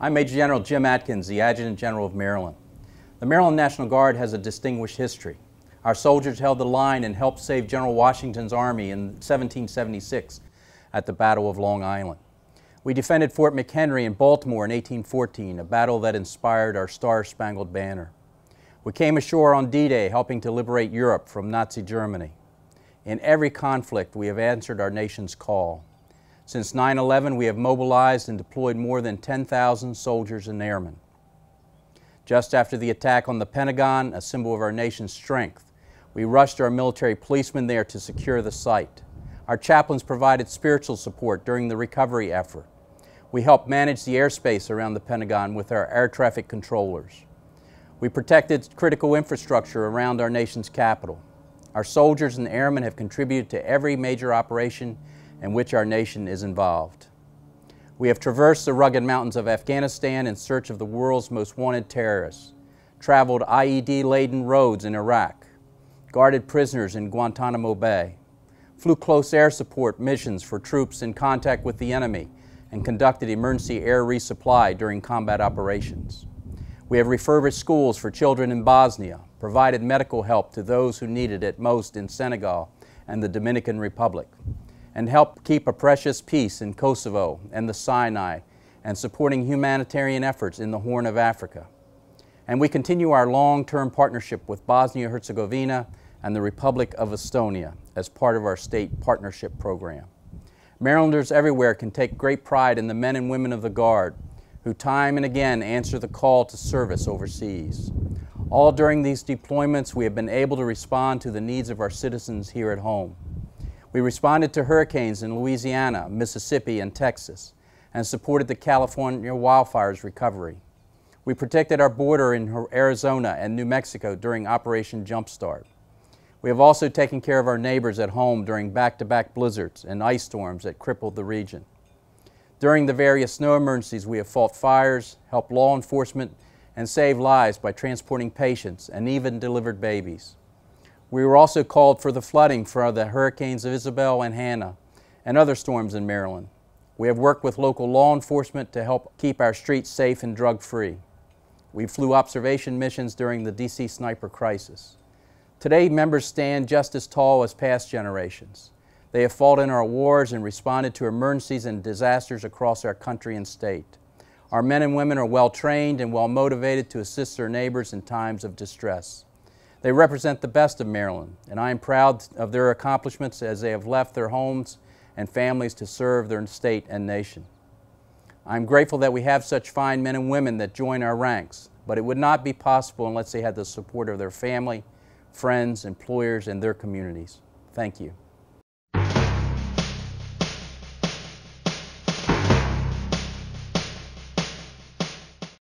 I'm Major General Jim Adkins, the Adjutant General of Maryland. The Maryland National Guard has a distinguished history. Our soldiers held the line and helped save General Washington's army in 1776 at the Battle of Long Island. We defended Fort McHenry in Baltimore in 1814, a battle that inspired our Star-Spangled Banner. We came ashore on D-Day helping to liberate Europe from Nazi Germany. In every conflict, we have answered our nation's call. Since 9-11, we have mobilized and deployed more than 10,000 soldiers and airmen. Just after the attack on the Pentagon, a symbol of our nation's strength, we rushed our military policemen there to secure the site. Our chaplains provided spiritual support during the recovery effort. We helped manage the airspace around the Pentagon with our air traffic controllers. We protected critical infrastructure around our nation's capital. Our soldiers and airmen have contributed to every major operation in which our nation is involved. We have traversed the rugged mountains of Afghanistan in search of the world's most wanted terrorists, traveled IED-laden roads in Iraq, guarded prisoners in Guantanamo Bay, flew close air support missions for troops in contact with the enemy, and conducted emergency air resupply during combat operations. We have refurbished schools for children in Bosnia, provided medical help to those who needed it most in Senegal and the Dominican Republic, and help keep a precious peace in Kosovo and the Sinai and supporting humanitarian efforts in the Horn of Africa. And we continue our long-term partnership with Bosnia-Herzegovina and the Republic of Estonia as part of our state partnership program. Marylanders everywhere can take great pride in the men and women of the Guard who time and again answer the call to service overseas. All during these deployments, we have been able to respond to the needs of our citizens here at home. We responded to hurricanes in Louisiana, Mississippi, and Texas, and supported the California wildfires recovery. We protected our border in Arizona and New Mexico during Operation Jumpstart. We have also taken care of our neighbors at home during back-to-back -back blizzards and ice storms that crippled the region. During the various snow emergencies, we have fought fires, helped law enforcement, and saved lives by transporting patients and even delivered babies. We were also called for the flooding for the hurricanes of Isabel and Hanna and other storms in Maryland. We have worked with local law enforcement to help keep our streets safe and drug-free. We flew observation missions during the DC sniper crisis. Today, members stand just as tall as past generations. They have fought in our wars and responded to emergencies and disasters across our country and state. Our men and women are well trained and well motivated to assist their neighbors in times of distress. They represent the best of Maryland, and I am proud of their accomplishments as they have left their homes and families to serve their state and nation. I'm grateful that we have such fine men and women that join our ranks, but it would not be possible unless they had the support of their family, friends, employers, and their communities. Thank you.